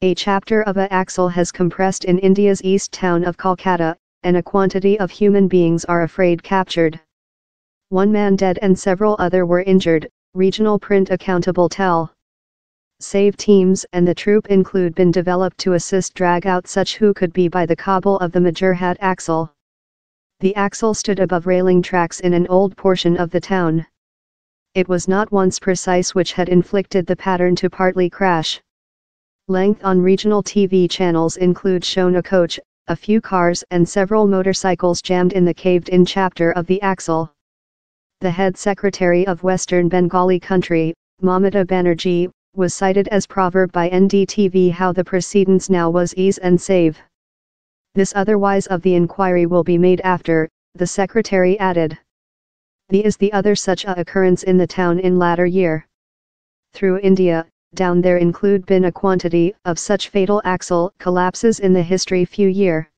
A chapter of a axle has compressed in India's east town of Kolkata, and a quantity of human beings are afraid captured. One man dead and several other were injured, regional print accountable tell. Save teams and the troop include been developed to assist drag out such who could be by the cobble of the Majerhat axle. The axle stood above railing tracks in an old portion of the town. It was not once precise which had inflicted the pattern to partly crash. Length on regional TV channels include shown a coach, a few cars and several motorcycles jammed in the caved-in chapter of the axle the head secretary of Western Bengali country, Mamata Banerjee, was cited as proverb by NDTV how the precedence now was ease and save. This otherwise of the inquiry will be made after, the secretary added. The is the other such a occurrence in the town in latter year. Through India, down there include been a quantity of such fatal axle collapses in the history few year.